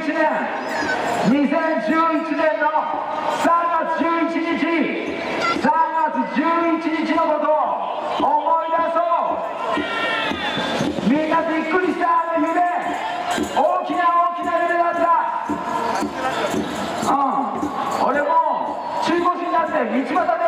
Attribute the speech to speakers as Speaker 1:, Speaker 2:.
Speaker 1: 2011年2011年の3月11日3月11日のことを思い出そう。みんなびっくりしたあの夢大きな大きな夢だったうん俺も中腰になって道端